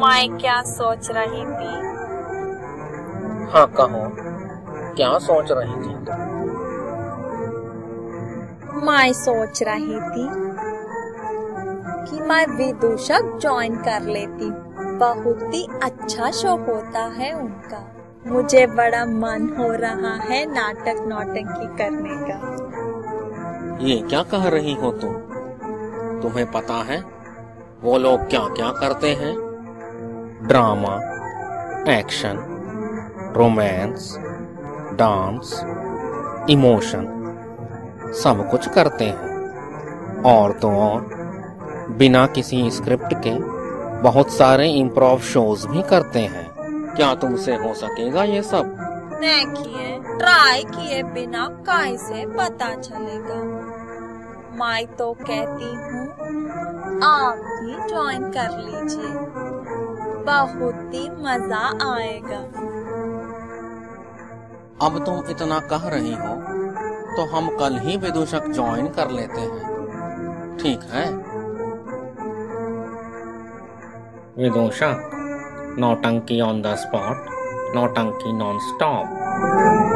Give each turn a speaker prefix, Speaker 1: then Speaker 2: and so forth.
Speaker 1: मैं क्या सोच रही थी?
Speaker 2: हाँ कहो। क्या सोच रही थी?
Speaker 1: मैं सोच रही थी कि मैं विदूषक ज्वाइन कर लेती। बहुत ही अच्छा शो होता है उनका। मुझे बड़ा मन हो रहा है नाटक नौटंकी करने का।
Speaker 2: ये क्या कह रही हो तुम? तुम्हें पता है वो लोग क्या क्या करते हैं? Drama, action, romance, dance, emotion, सब कुछ करते हैं। और तो और, बिना किसी स्क्रिप्ट के बहुत सारे इम्प्रोव शोज़ भी करते हैं। क्या तुमसे हो सकेगा ये सब?
Speaker 1: देखिए ट्राई किए बिना कैसे पता चलेगा? मैं तो कहती हूँ आप भी ज्वाइन कर लीजिए। बहुत ही मज़ा आएगा।
Speaker 2: अब तुम इतना कह रही हो तो हम कल ही विदूषक ज्वाइन कर लेते हैं। ठीक है? विदूषक नौटंकी ऑन द स्पॉट नौटंकी नॉन स्टॉप